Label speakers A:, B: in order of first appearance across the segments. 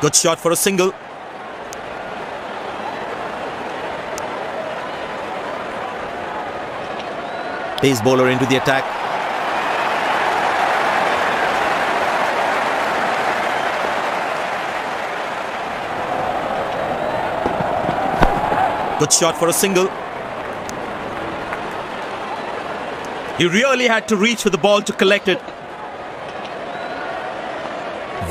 A: Good shot for a single. Pace bowler into the attack. Good shot for a single. He really had to reach for the ball to collect it.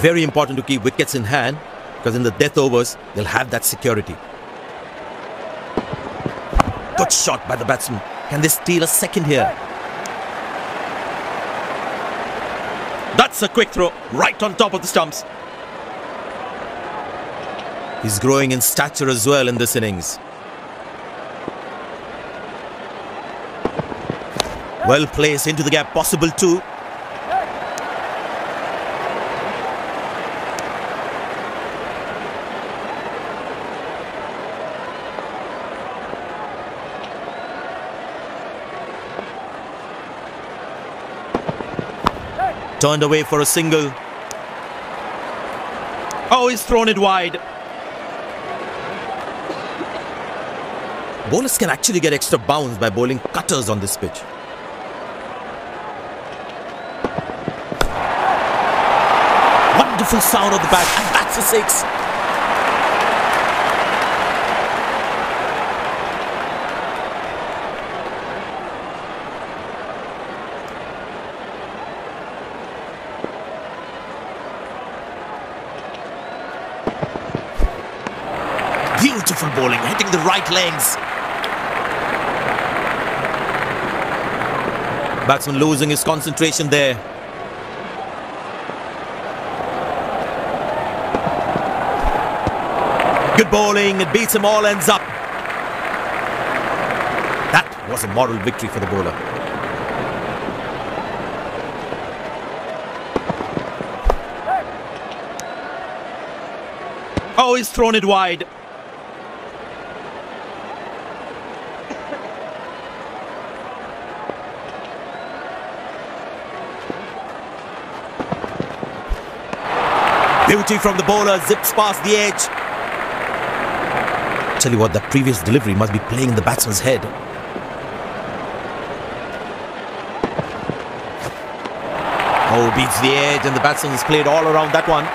A: Very important to keep wickets in hand because in the death overs, they'll have that security. Good shot by the batsman. Can they steal a second here? That's a quick throw right on top of the stumps. He's growing in stature as well in this innings. Well placed into the gap, possible too. Turned away for a single. Oh, he's thrown it wide. Bowlers can actually get extra bounce by bowling cutters on this pitch. Wonderful sound of the bat, and that's a six. Beautiful bowling, hitting the right legs. Batsman losing his concentration there. Good bowling, it beats him all ends up. That was a moral victory for the bowler. Oh, he's thrown it wide. Beauty from the bowler, zips past the edge. Tell you what, that previous delivery must be playing in the batsman's head. Oh, beats the edge and the batsman's played all around that one.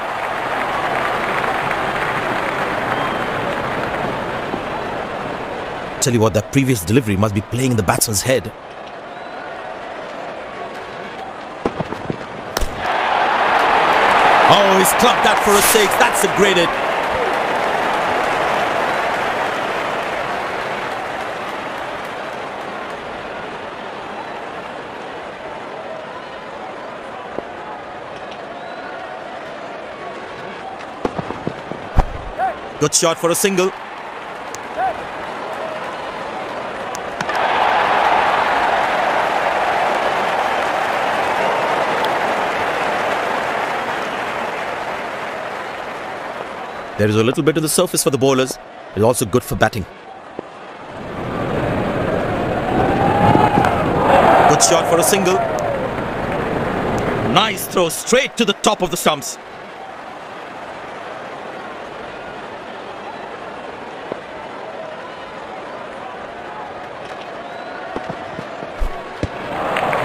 A: Tell you what, that previous delivery must be playing in the batsman's head. Oh, he's clubbed that for a six. That's a great hit. Good shot for a single. There is a little bit of the surface for the bowlers. It's also good for batting. Good shot for a single. Nice throw straight to the top of the stumps.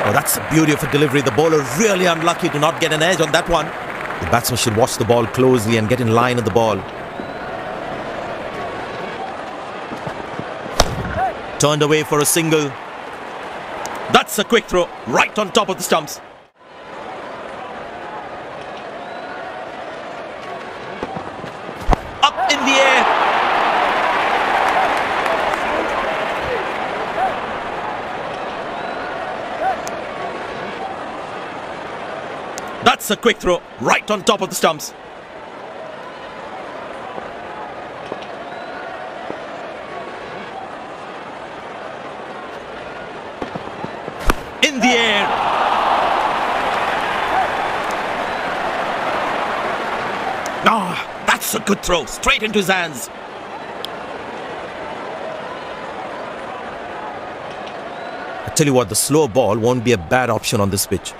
A: Oh, that's the beauty of a delivery. The bowler really unlucky to not get an edge on that one. The batsman should watch the ball closely and get in line of the ball. Turned away for a single. That's a quick throw right on top of the stumps. Up in the air. A quick throw right on top of the stumps. In the air. Ah, that's a good throw straight into his hands. I tell you what, the slow ball won't be a bad option on this pitch.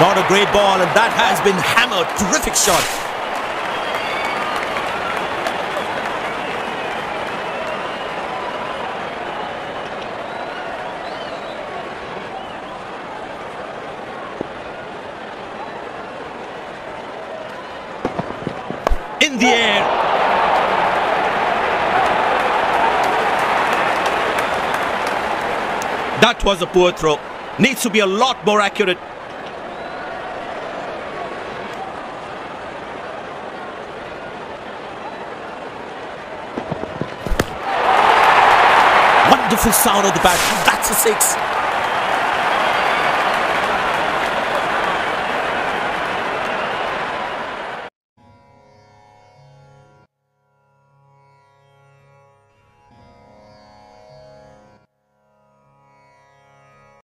A: Not a great ball, and that has been hammered. Terrific shot. In the air. That was a poor throw. Needs to be a lot more accurate. Wonderful sound of the bat. That's a six.